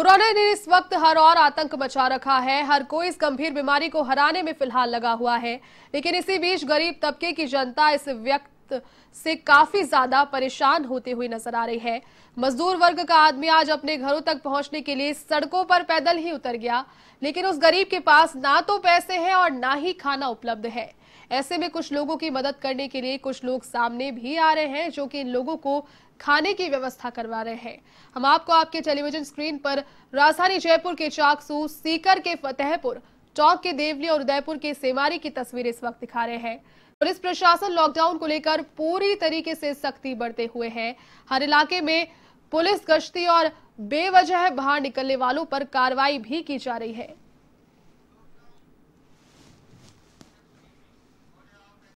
Corona ने इस वक्त हर और आतंक मचा रखा है। हर कोई इस गंभीर बीमारी को हराने में फ़िलहाल लगा हुआ है। लेकिन इसी बीच गरीब तबके की जनता इस व्यक्त से काफ़ी ज़्यादा परेशान होते हुए नज़र आ रही है। मजदूर वर्ग का आदमी आज अपने घरों तक पहुँचने के लिए सड़कों पर पैदल ही उतर गया। लेकिन उस गरीब के पास ना तो पैसे हैं और ना ही खाना उपलब्ध है। ऐसे में कुछ लोगों की मदद करने के लिए कुछ लोग सामने भी आ रहे हैं, जो कि इन लोगों को खाने की व्यवस्था करवा रहे हैं। हम आपको आपके टेलीविज़न स्क्रीन पर राजधानी जयपुर के चाकसू, सीकर के फतेहपुर टोंक के देवली और उदयपुर के सेवारी की तस्वीर इस वक्त दिखा रहे हैं। पुलिस प्रशासन लॉकडाउन को लेकर पूरी तरीके से सख्ती बढ़ते हुए है। हर इलाके में पुलिस गश्ती और बेवजह बाहर निकलने वालों पर कार्रवाई भी की जा रही है।